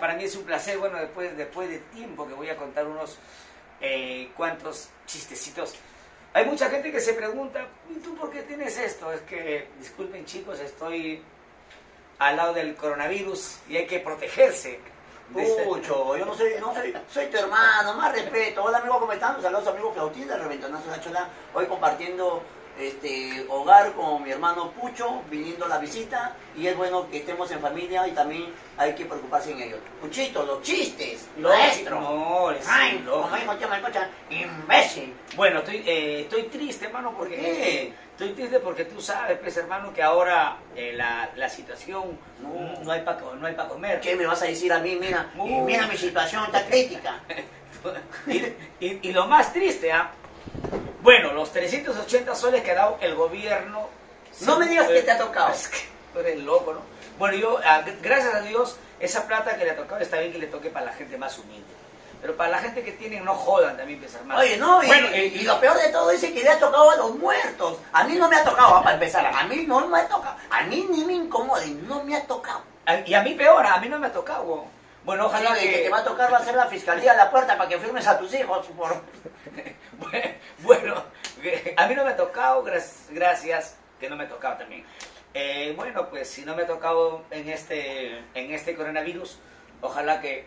Para mí es un placer, bueno, después, después de tiempo que voy a contar unos eh, cuantos chistecitos. Hay mucha gente que se pregunta, ¿y tú por qué tienes esto? Es que, disculpen chicos, estoy al lado del coronavirus y hay que protegerse. Pucho, yo no soy, no soy, soy tu hermano, más respeto. Hola amigo, ¿cómo están? Saludos amigos Flautín del Reventonazo de la Chola. Hoy compartiendo este hogar con mi hermano Pucho, viniendo a la visita. Y es bueno que estemos en familia y también hay que preocuparse en ellos. Puchito, los chistes, maestro. No, es Ay, como dijo imbécil. Bueno, estoy, eh, estoy triste, hermano, porque... ¿Por qué? Estoy triste porque tú sabes, pues, hermano, que ahora eh, la, la situación No. no hay para no hay pa comer. ¿Qué me vas a decir a mí? Mira, Uh. mira mi situación, está crítica. y, y- y lo más triste, ¿ah? Bueno, los 380 soles que ha dado el gobierno... No me digas que te ha tocado. Es que tú eres loco, ¿no? Bueno, yo, ah, gracias a Dios, esa plata que le ha tocado está bien que le toque para la gente más humilde. Pero para la gente que tiene, no jodan también, pues, hermano. Oye, no, y, Bueno, y- y lo peor de todo es que le ha tocado a los muertos. A mí no me ha tocado, ah, para empezar. A mí no me ha tocado. A mí ni me incomode, no me ha tocado. Ah, Y a mí peor, a mí no me ha tocado. Bueno, Ojalá que, que... te va a tocar va a ser la fiscalía a la puerta para que firmes a tus hijos. Por... Bueno, a mí no me ha tocado, gra- gracias que no me ha tocado también. Eh, bueno, pues si no me ha tocado en este, en este coronavirus, ojalá que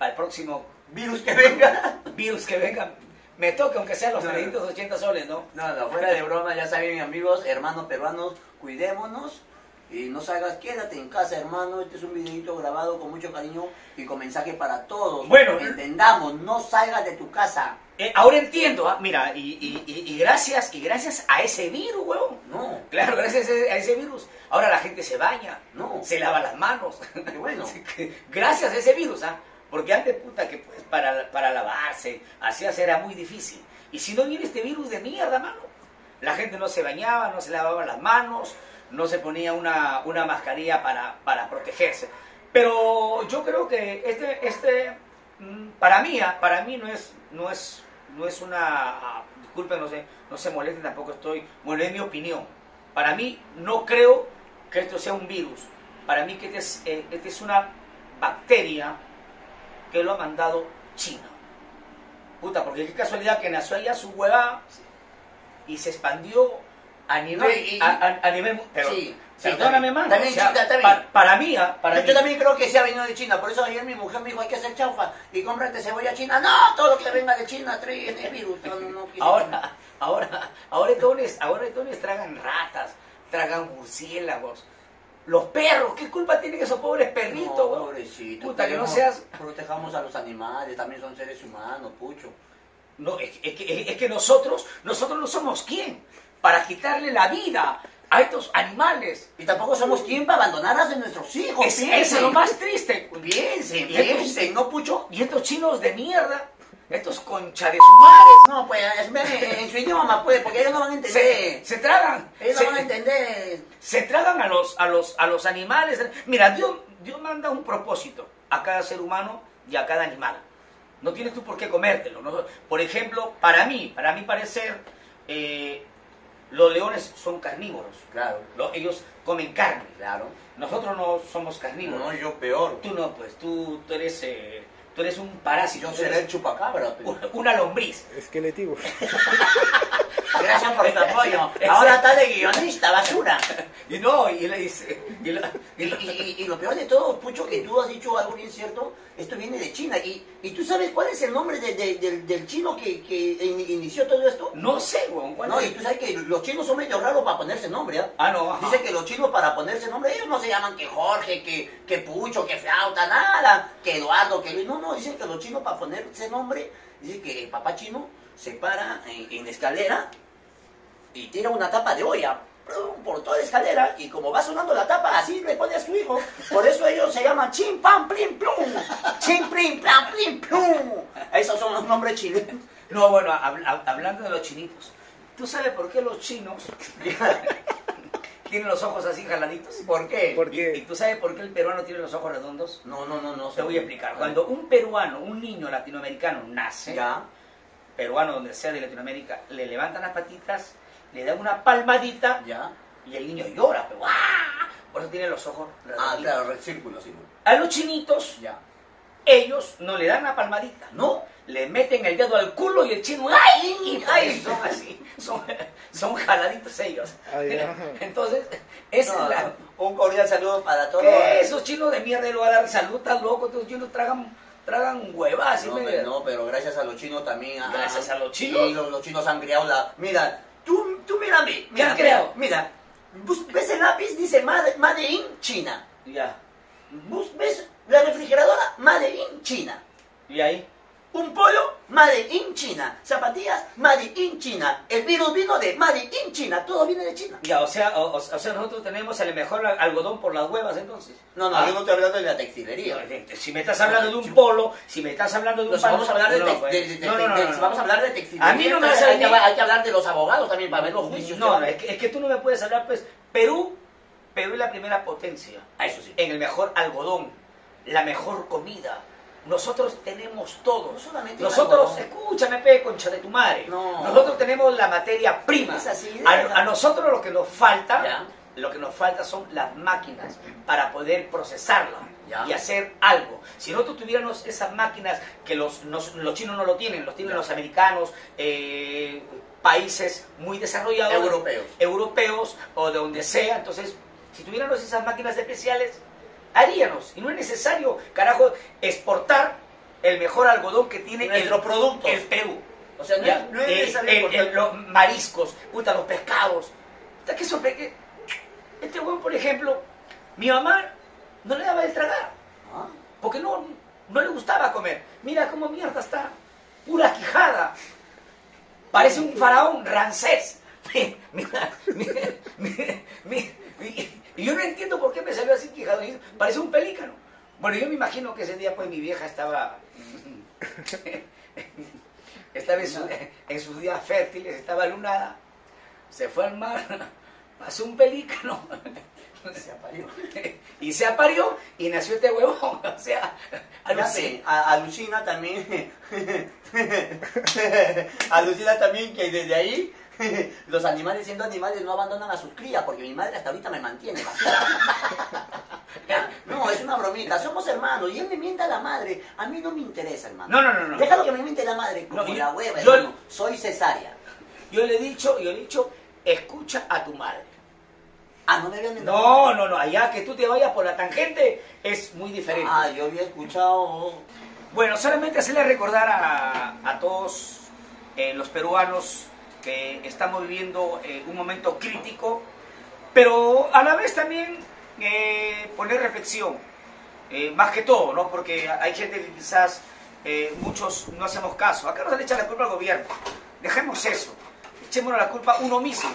al próximo Virus que venga. virus que venga me toque, aunque sea los No. 380 soles, ¿no? No, no, fuera de broma, ya saben, amigos, hermanos peruanos, cuidémonos. Y no salgas, quédate en casa, hermano. Este es un videito grabado con mucho cariño y con mensaje para todos. Bueno. entendamos, no salgas de tu casa. Eh, ahora entiendo, ah, mira, y, y- y- y gracias, y gracias a ese virus, weón. No, Claro, gracias a ese, a ese virus. Ahora la gente se baña, No. se lava las manos. Qué bueno. Gracias a ese virus, ¿ah? Porque antes, puta, que pues, para, para lavarse, así hacer era muy difícil. Y si no viene este virus de mierda, mano, la gente no se bañaba, no se lavaba las manos, no se ponía una, una mascarilla para, para protegerse. Pero yo creo que este, este mm, para mí, ah, para mí no es, no es, no es una, ah, disculpen, no sé, no se molesten, tampoco estoy, bueno, es mi opinión. Para mí no creo que esto sea un virus. Para mí que este es, eh, este es una bacteria que lo ha mandado China. Puta, porque qué casualidad que nació allá su hueva y se expandió a nivel... A, a- a nivel pero, Sí, sí, perdóname, mano. O sea, pa- para mí, ah, para yo, mí. yo también creo que se ha venido de China, por eso ayer mi mujer me dijo hay que hacer chaufa y cómprate cebolla china. No, todo lo que venga de China trae el virus. No, no, no Ahora, ahora, ahora entonces, ahora entonces tragan ratas, tragan murciélagos. Los perros, ¿qué culpa tienen esos pobres perritos, No, weón? pobrecito. Puta, que no seas... Protejamos a los animales, también son seres humanos, pucho. No, es, es que, es que nosotros, nosotros no somos quién para quitarle la vida a estos animales. Y tampoco somos quien para abandonar a nuestros hijos. Es, eso es lo más triste. Piensen, piensen, ¿no, pucho? Y estos chinos de mierda, estos concha de su madre, No, pues es- en su idioma, pues, porque ellos no van a se, entender. se tragan. Ellos se- no van a entender. se tragan a los, a los, a los animales. Mira, Dios, Dios manda un propósito a cada ser humano y a cada animal. No tienes tú por qué comértelo. ¿no? Por ejemplo, para mí, para mi parecer, eh, los leones son carnívoros. Claro, Lo- Ellos comen carne. claro. Nosotros no somos carnívoros. No, yo peor. Tú no, pues tú, tú eres... eh, tú eres un parásito. Yo tú seré eres el chupacabra. una- una lombriz. Esqueletivo. Gracias por tu apoyo. Ahora está de guionista, basura. Y no, y le dice... y la- Y, y- y- y lo peor de todo, Pucho, que tú has dicho algo bien cierto, esto viene de China. ¿Y, y tú sabes cuál es el nombre de- de- del, del chino que, que in- inició todo esto? no sé, weón. ¿cuál No, es? y tú sabes que los chinos son medio raros para ponerse nombre, ¿ah? Ah, no. ajá. Dice que los chinos para ponerse nombre, ellos no se llaman que Jorge, que, que Pucho, que Flauta, nada, que Eduardo, que Luis. No, no, dicen que los chinos para ponerse nombre, dice que el papá chino se para en, en escalera y tira una tapa de olla por toda la escalera y como va sonando la tapa, así le pone a su hijo. Por eso ellos se llaman Chim Pam Plim Plum. Chim Plim Plam Plim Plum. Esos son los nombres chilenos. No, bueno, hab- hab- hablando de los chinitos, ¿tú sabes por qué los chinos tienen los ojos así jaladitos? ¿Por qué? ¿Por ¿Y, qué? y tú sabes por qué el peruano tiene los ojos redondos? No, no, no, no. Te voy a explicar. Cuando un peruano, un niño latinoamericano nace, Ya. peruano donde sea de Latinoamérica, le levantan las patitas, le dan una palmadita Ya. y el niño llora, pero ¡ah! Por eso tiene los ojos Ah, claro, el círculo, sí. A los chinitos, Ya. ellos no le dan la palmadita, ¿No? le meten el dedo al culo y el chino, ¡ay! Y ¡Ay! son así, son, son jaladitos ellos. Ya. Entonces, esa No, es la... Un cordial saludo para todos. ¿Qué? Esos chinos de mierda lo van a dar salud, están locos, esos chinos tragan, tragan huevas. ¿sí No, me- pero, no, pero gracias a los chinos también. ah, Gracias a los chinos. Sí, los, los chinos han creado la. Mira, tú, mírame. ¿Qué Mira, creado? Mira, bus- ¿ves el lápiz? Dice Made, Made in China. Ya. ¿Ves la refrigeradora? Made in China. ¿Y ahí? Un pollo, Made in China. Zapatillas, Made in China. El virus vino de Made in China. Todo viene de China. Ya, o sea, o, o- sea, nosotros tenemos el mejor al- algodón por las huevas, entonces. No, no, Ah. yo no estoy hablando de la textilería. No, Si me estás hablando de un polo, si me estás hablando de un Nos vamos a hablar de, no, tex- de- de- de- No, vamos a hablar de textilería. A mí no me vas a hay, que, hay que hablar de los abogados también para ver los juicios. No, no, es que, es que tú no me puedes hablar, pues, Perú, Perú es la primera potencia. Ah, eso sí. En el mejor algodón, la mejor comida. Nosotros tenemos todo. No solamente Nosotros, escúchame, pe, concha de tu madre. No. Nosotros tenemos la materia prima. Es así, a, nosotros lo que nos falta, Ya. lo que nos falta son las máquinas para poder procesarla Ya. y hacer algo. Si nosotros tuviéramos esas máquinas que los, nos- los chinos no lo tienen, los tienen Ya. los americanos, eh, países muy desarrollados, Europeos. europeos o de donde sea, entonces, si tuviéramos esas máquinas especiales, haríamos. Y no es necesario, carajo, exportar el mejor algodón que tiene Nuestros el, productos. el Perú. O sea, no Ya, es, no es necesario eh, eh, los mariscos, puta, los pescados. Puta, ¿qué sorpre- qué- Este hueón, por ejemplo, mi mamá no le daba de tragar, Ah, porque no, no le gustaba comer. Mira cómo mierda está, pura quijada. Parece un faraón, Rancés. Mira, mira, mira, mira. Y yo no entiendo por qué me salió así quijado. y Parece un pelícano. Bueno, yo me imagino que ese día pues mi vieja estaba... estaba en, su- en sus días fértiles, estaba lunada. Se fue al mar, pasó un pelícano. se aparió. y se aparió y nació este huevón. O sea, algo Ya así. sé, a- alucina también. alucina también que desde ahí los animales siendo animales no abandonan a sus crías porque mi madre hasta ahorita me mantiene. No, es una bromita, somos hermanos y él me mienta a la madre. A mí no me interesa, hermano. No, no, no, no. Déjalo que me miente la madre, como No, yo- la hueva, yo-. Soy cesárea. Yo le he dicho, yo le he dicho, escucha a tu madre. Ah, no me habían No, no, no, allá que tú te vayas por la tangente es muy diferente. Ah, yo había escuchado. Bueno, solamente hacerle recordar a, a todos eh, los peruanos que estamos viviendo eh, un momento crítico, pero a la vez también eh, poner reflexión, más que todo, ¿no? Porque hay gente que quizás muchos no hacemos caso. Acá no se le echa la culpa al gobierno. Dejemos eso. Echémonos la culpa uno mismo,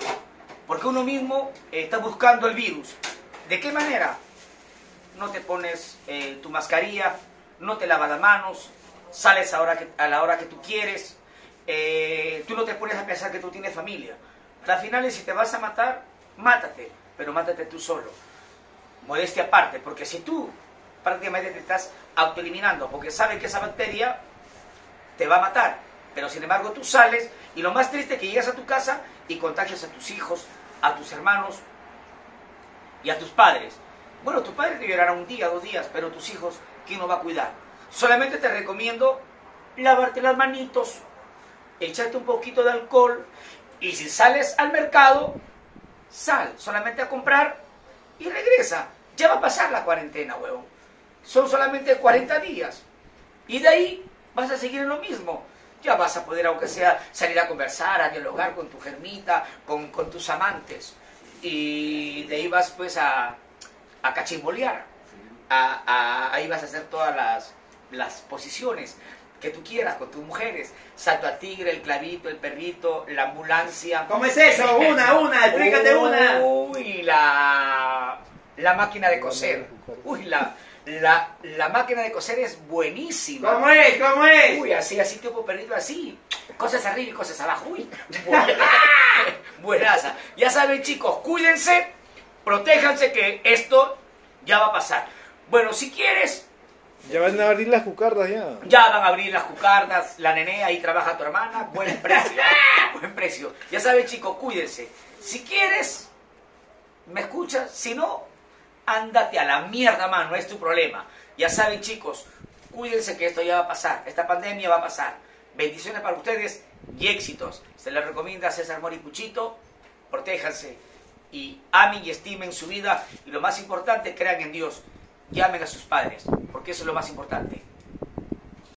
porque uno mismo eh, está buscando el virus. ¿De qué manera? no te pones eh, tu mascarilla, no te lavas las manos, sales a, hora que- a la hora que tú quieres, eh, tú no te pones a pensar que tú tienes familia. Al final, si te vas a matar, mátate, pero mátate tú solo. Modestia aparte, porque si tú prácticamente te estás autoeliminando, porque sabes que esa bacteria te va a matar, pero sin embargo tú sales y lo más triste es que llegas a tu casa y contagias a tus hijos, a tus hermanos y a tus padres. Bueno, tus padres te llorarán un día, dos días, pero tus hijos, ¿quién los va a cuidar? Solamente te recomiendo lavarte las manitos, echarte un poquito de alcohol y si sales al mercado, sal solamente a comprar y regresa. Ya va a pasar la cuarentena, huevón. Son solamente 40 días. Y de ahí vas a seguir en lo mismo. Ya vas a poder, aunque sea, salir a conversar, a dialogar con tu germita, con, con tus amantes. Y de ahí vas pues a, a cachimbolear. A- a- ahí vas a hacer todas las, las posiciones que tú quieras con tus mujeres. Salto a tigre, el clavito, el perrito, la ambulancia. ¿Cómo es eso? Una, una, explícate una. Uy, la, la máquina de coser. Uy, la, la, la máquina de coser es buenísima. ¿Cómo es? ¿Cómo es? Uy, así, así, tipo perdido, así. Cosas arriba y cosas abajo. Uy, buena- buenaza. Ya saben, chicos, cuídense, protéjanse que esto ya va a pasar. Bueno, si quieres, Ya van a abrir las cucardas ya. ya van a abrir las cucardas, la nené, ahí trabaja tu hermana, buen precio, buen precio. Ya sabes, chicos, cuídense. Si quieres, me escuchas, si no, ándate a la mierda, mano, no es tu problema. Ya saben, chicos, cuídense que esto ya va a pasar, esta pandemia va a pasar. Bendiciones para ustedes y éxitos. Se les recomienda César Mori Cuchito, protéjanse y amen y estimen su vida y lo más importante, crean en Dios. Llamen a sus padres, porque eso es lo más importante.